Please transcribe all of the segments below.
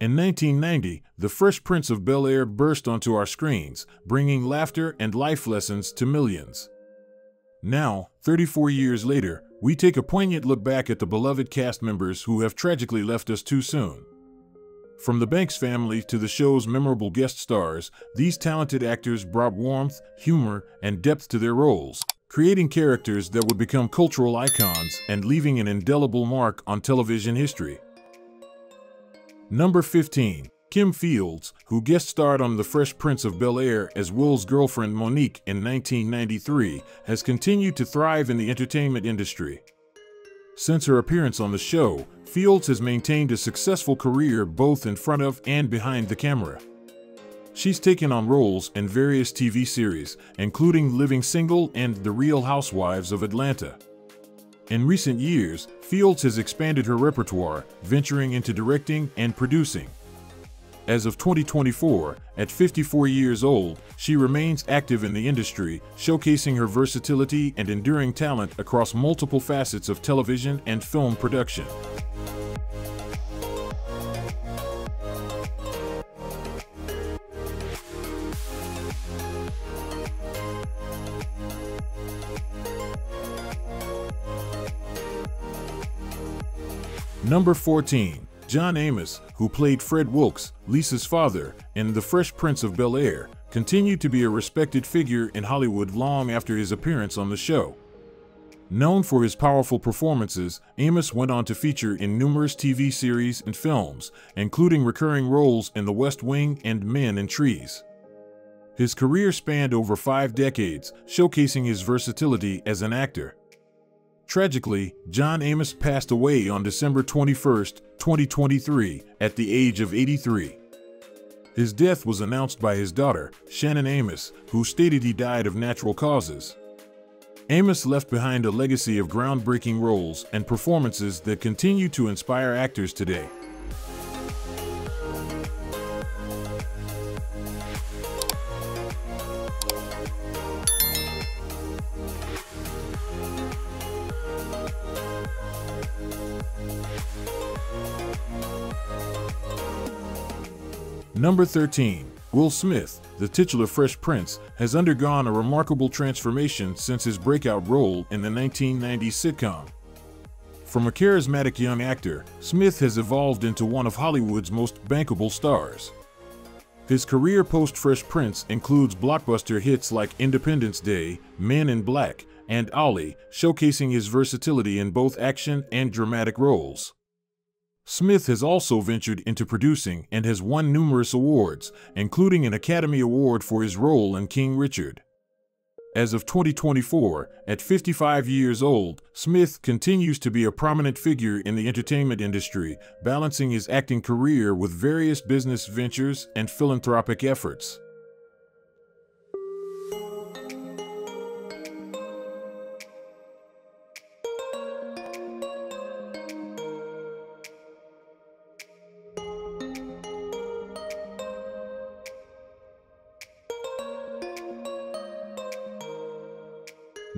In 1990, The Fresh Prince of Bel Air burst onto our screens, bringing laughter and life lessons to millions. Now, 34 years later, we take a poignant look back at the beloved cast members who have tragically left us too soon. From the Banks family to the show's memorable guest stars, these talented actors brought warmth, humor, and depth to their roles, creating characters that would become cultural icons and leaving an indelible mark on television history. Number 15. Kim Fields, who guest starred on The Fresh Prince of Bel Air as Will's girlfriend Monique in 1993, has continued to thrive in the entertainment industry. Since her appearance on the show, Fields has maintained a successful career both in front of and behind the camera. She's taken on roles in various TV series, including Living Single and The Real Housewives of Atlanta. In recent years, Fields has expanded her repertoire, venturing into directing and producing. As of 2024, at 54 years old, she remains active in the industry, showcasing her versatility and enduring talent across multiple facets of television and film production. Number 14. John Amos, who played Fred Wilkes, Lisa's father, in The Fresh Prince of Bel Air, continued to be a respected figure in Hollywood long after his appearance on the show. Known for his powerful performances, Amos went on to feature in numerous TV series and films, including recurring roles in The West Wing and Men in Trees. His career spanned over five decades, showcasing his versatility as an actor. Tragically, John Amos passed away on December 21, 2023, at the age of 83. His death was announced by his daughter, Shannon Amos, who stated he died of natural causes. Amos left behind a legacy of groundbreaking roles and performances that continue to inspire actors today. Number 13. Will Smith, the titular Fresh Prince, has undergone a remarkable transformation since his breakout role in the 1990s sitcom. From a charismatic young actor, Smith has evolved into one of Hollywood's most bankable stars. His career post Fresh Prince includes blockbuster hits like Independence Day, Men in Black, and Ali, showcasing his versatility in both action and dramatic roles. Smith has also ventured into producing and has won numerous awards, including an Academy Award for his role in King Richard. As of 2024, at 55 years old, Smith continues to be a prominent figure in the entertainment industry, balancing his acting career with various business ventures and philanthropic efforts.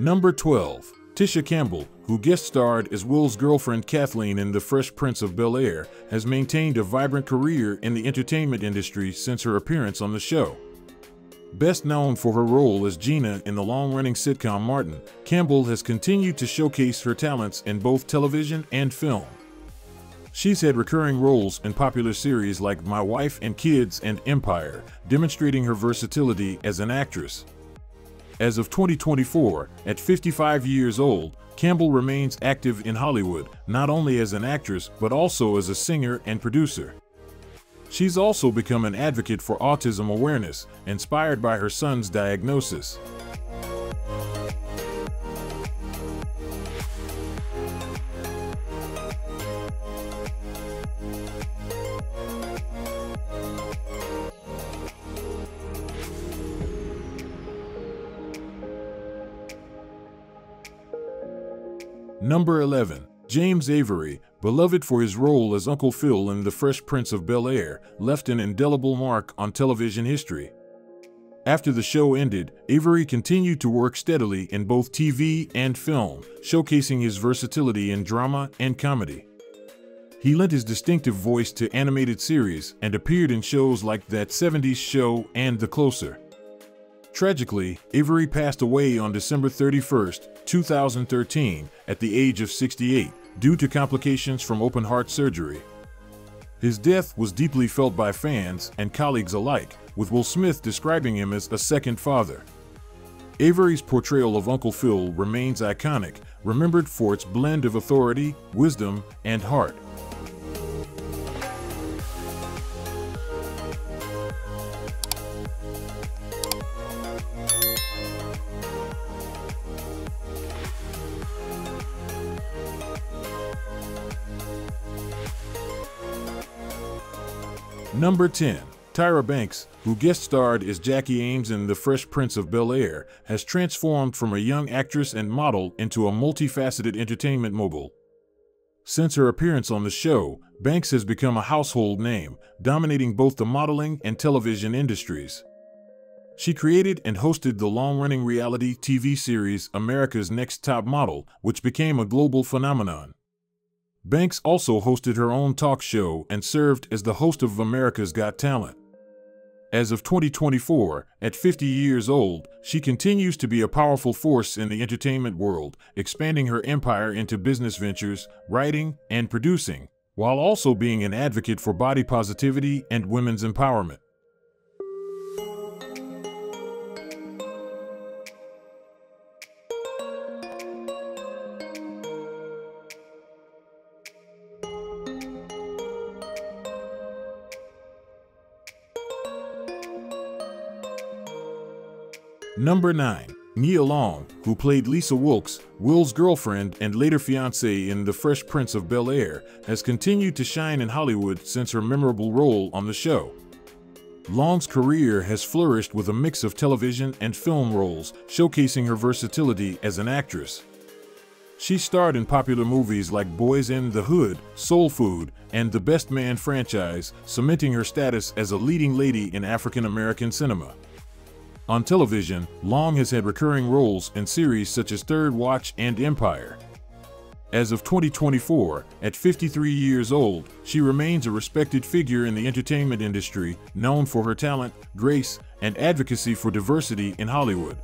Number 12. Tisha Campbell, who guest starred as Will's girlfriend Kathleen in The Fresh Prince of Bel Air, has maintained a vibrant career in the entertainment industry since her appearance on the show. Best known for her role as Gina in the long running sitcom Martin, Campbell has continued to showcase her talents in both television and film. She's had recurring roles in popular series like My Wife and Kids and Empire, demonstrating her versatility as an actress. As of 2024, at 55 years old, Campbell remains active in Hollywood, not only as an actress, but also as a singer and producer. She's also become an advocate for autism awareness, inspired by her son's diagnosis. Number 11. James Avery, beloved for his role as Uncle Phil in The Fresh Prince of Bel Air, left an indelible mark on television history. After the show ended, Avery continued to work steadily in both TV and film, showcasing his versatility in drama and comedy. He lent his distinctive voice to animated series and appeared in shows like That 70s Show and The Closer. Tragically, Avery passed away on December 31, 2013, at the age of 68, due to complications from open heart surgery. His death was deeply felt by fans and colleagues alike, with Will Smith describing him as a second father. Avery's portrayal of Uncle Phil remains iconic, remembered for its blend of authority, wisdom, and heart. Number 10. Tyra Banks, who guest starred as Jackie Ames in The Fresh Prince of Bel Air, has transformed from a young actress and model into a multifaceted entertainment mogul. Since her appearance on the show, Banks has become a household name, dominating both the modeling and television industries. She created and hosted the long running reality TV series America's Next Top Model, which became a global phenomenon. Banks also hosted her own talk show and served as the host of America's Got Talent. As of 2024, at 50 years old, she continues to be a powerful force in the entertainment world, expanding her empire into business ventures, writing, and producing, while also being an advocate for body positivity and women's empowerment. Number 9. Nia Long, who played Lisa Wilkes, Will's girlfriend and later fiancée in The Fresh Prince of Bel Air, has continued to shine in Hollywood since her memorable role on the show. Long's career has flourished with a mix of television and film roles, showcasing her versatility as an actress. She starred in popular movies like Boyz n the Hood, Soul Food, and The Best Man franchise, cementing her status as a leading lady in African American cinema. On television, Long has had recurring roles in series such as Third Watch and Empire. As of 2024, at 53 years old, she remains a respected figure in the entertainment industry, known for her talent, grace, and advocacy for diversity in Hollywood.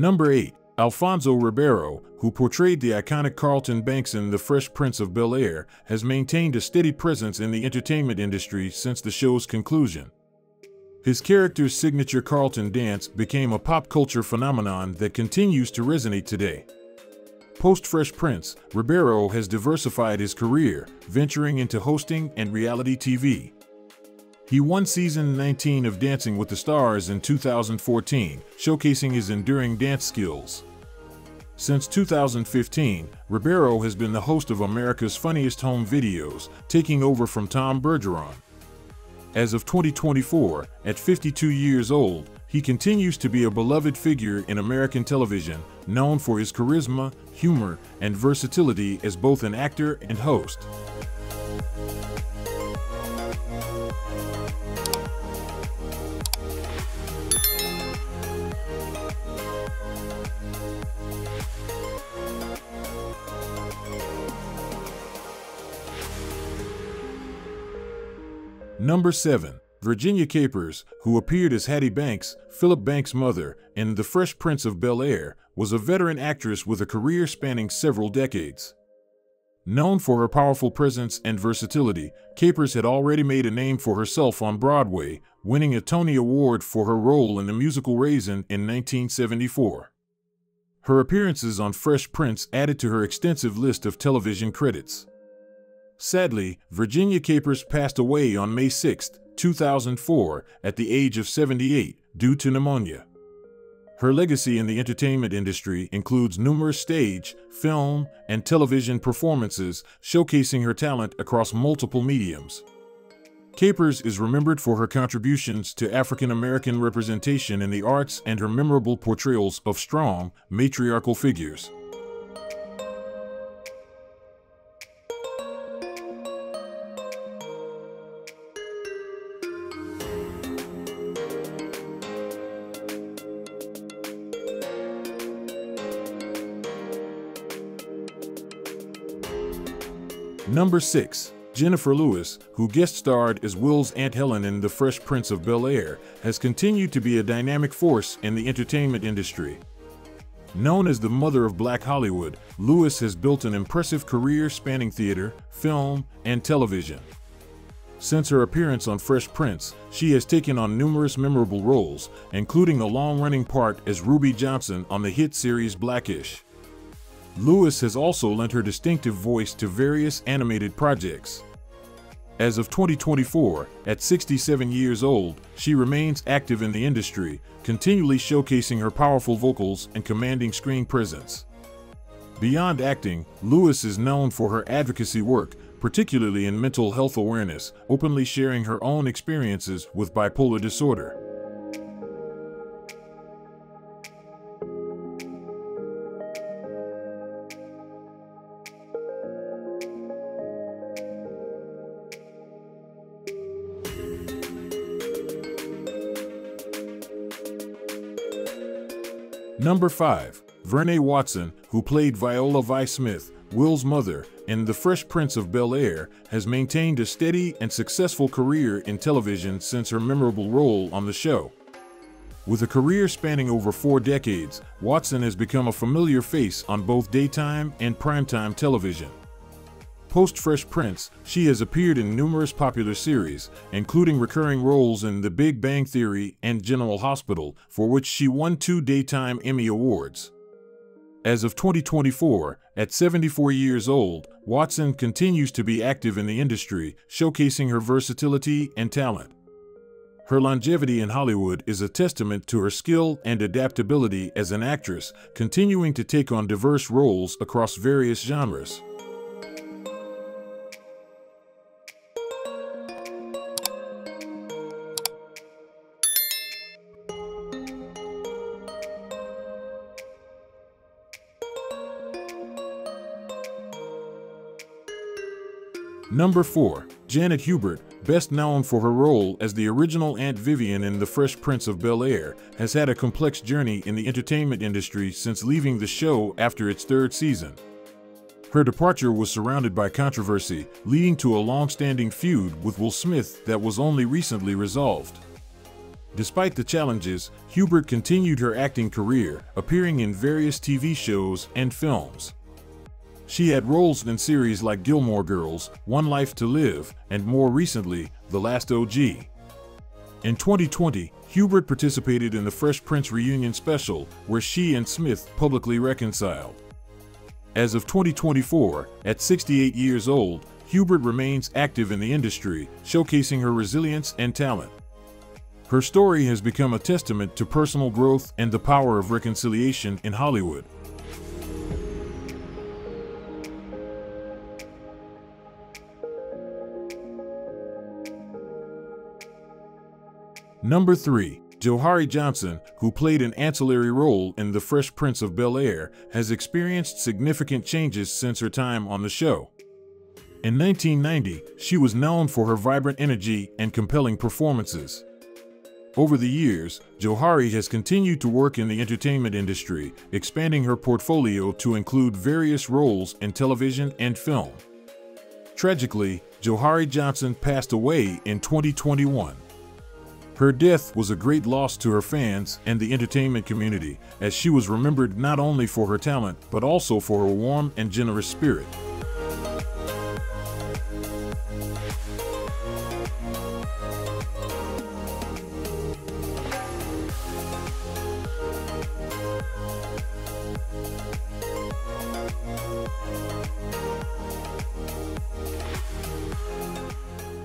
Number 8. Alfonso Ribeiro, who portrayed the iconic Carlton Banks in The Fresh Prince of Bel Air, has maintained a steady presence in the entertainment industry since the show's conclusion. His character's signature Carlton dance became a pop culture phenomenon that continues to resonate today. Post Fresh Prince, Ribeiro has diversified his career, venturing into hosting and reality TV. He won season 19 of Dancing with the Stars in 2014, showcasing his enduring dance skills. Since 2015, Ribeiro has been the host of America's Funniest Home Videos, taking over from Tom Bergeron. As of 2024, at 52 years old, he continues to be a beloved figure in American television, known for his charisma, humor, and versatility as both an actor and host. Number 7. Virginia Capers, who appeared as Hattie Banks, Philip Banks' mother, in The Fresh Prince of Bel Air, was a veteran actress with a career spanning several decades. Known for her powerful presence and versatility, Capers had already made a name for herself on Broadway, winning a Tony Award for her role in the musical Raisin in 1974. Her appearances on Fresh Prince added to her extensive list of television credits. Sadly, Virginia Capers passed away on May 6, 2004, at the age of 78, due to pneumonia. Her legacy in the entertainment industry includes numerous stage, film, and television performances showcasing her talent across multiple mediums. Capers is remembered for her contributions to African American representation in the arts and her memorable portrayals of strong, matriarchal figures. Number 6. Jennifer Lewis, who guest starred as Will's Aunt Helen in The Fresh Prince of Bel Air, has continued to be a dynamic force in the entertainment industry. Known as the mother of Black Hollywood, Lewis has built an impressive career spanning theater, film, and television. Since her appearance on Fresh Prince, she has taken on numerous memorable roles, including a long-running part as Ruby Johnson on the hit series Blackish. Lewis has also lent her distinctive voice to various animated projects. As of 2024, at 67 years old, she remains active in the industry, continually showcasing her powerful vocals and commanding screen presence. Beyond acting, Lewis is known for her advocacy work, particularly in mental health awareness, openly sharing her own experiences with bipolar disorder. Number 5. Vernee Watson, who played Viola Vi Smith, Will's mother, in The Fresh Prince of Bel Air, has maintained a steady and successful career in television since her memorable role on the show. With a career spanning over four decades, Watson has become a familiar face on both daytime and primetime television. Post Fresh Prince, she has appeared in numerous popular series, including recurring roles in The Big Bang Theory and General Hospital, for which she won two Daytime Emmy Awards. As of 2024, at 74 years old, Watson continues to be active in the industry, showcasing her versatility and talent. Her longevity in Hollywood is a testament to her skill and adaptability as an actress, continuing to take on diverse roles across various genres. Number 4. Janet Hubert, best known for her role as the original Aunt Vivian in The Fresh Prince of Bel Air, has had a complex journey in the entertainment industry since leaving the show after its third season. Her departure was surrounded by controversy, leading to a long-standing feud with Will Smith that was only recently resolved. Despite the challenges, Hubert continued her acting career, appearing in various TV shows and films. She had roles in series like Gilmore Girls, One Life to Live, and more recently, The Last OG. In 2020, Hubert participated in the Fresh Prince reunion special, where she and Smith publicly reconciled. As of 2024, at 68 years old, Hubert remains active in the industry, showcasing her resilience and talent. Her story has become a testament to personal growth and the power of reconciliation in Hollywood. Number 3. Johari Johnson, who played an ancillary role in The Fresh Prince of Bel Air, has experienced significant changes since her time on the show. In 1990, she was known for her vibrant energy and compelling performances. Over the years, Johari has continued to work in the entertainment industry, expanding her portfolio to include various roles in television and film. Tragically, Johari Johnson passed away in 2021. Her death was a great loss to her fans and the entertainment community, as she was remembered not only for her talent, but also for her warm and generous spirit.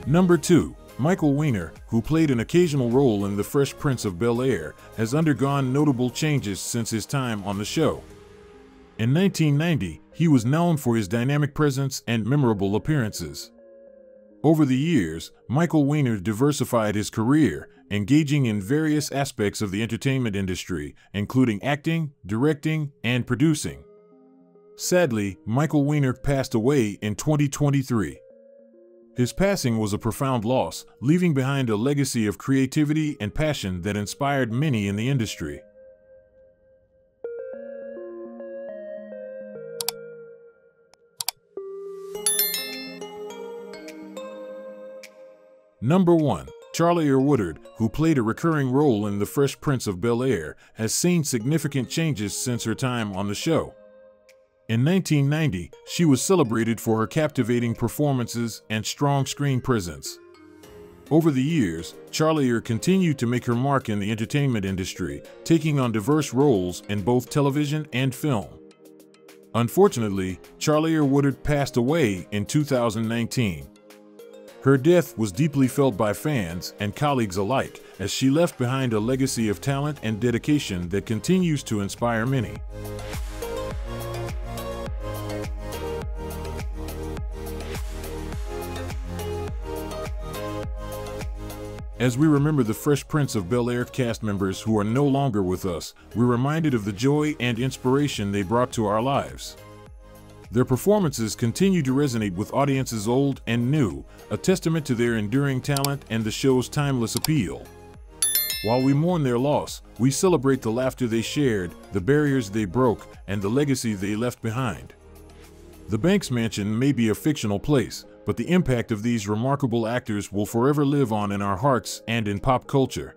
Number 2. Michael Weiner, who played an occasional role in The Fresh Prince of Bel Air, has undergone notable changes since his time on the show. In 1990, he was known for his dynamic presence and memorable appearances. Over the years, Michael Weiner diversified his career, engaging in various aspects of the entertainment industry, including acting, directing, and producing. Sadly, Michael Weiner passed away in 2023. His passing was a profound loss, leaving behind a legacy of creativity and passion that inspired many in the industry. Number 1. Charlayne Woodard, who played a recurring role in The Fresh Prince of Bel Air, has seen significant changes since her time on the show. In 1990, she was celebrated for her captivating performances and strong screen presence. Over the years, Charlayne continued to make her mark in the entertainment industry, taking on diverse roles in both television and film. Unfortunately, Charlayne Woodard passed away in 2019. Her death was deeply felt by fans and colleagues alike, as she left behind a legacy of talent and dedication that continues to inspire many. As we remember the Fresh Prince of Bel Air cast members who are no longer with us, we're reminded of the joy and inspiration they brought to our lives. Their performances continue to resonate with audiences old and new, a testament to their enduring talent and the show's timeless appeal. While we mourn their loss, we celebrate the laughter they shared, the barriers they broke, and the legacy they left behind. The Banks Mansion may be a fictional place, but the impact of these remarkable actors will forever live on in our hearts and in pop culture.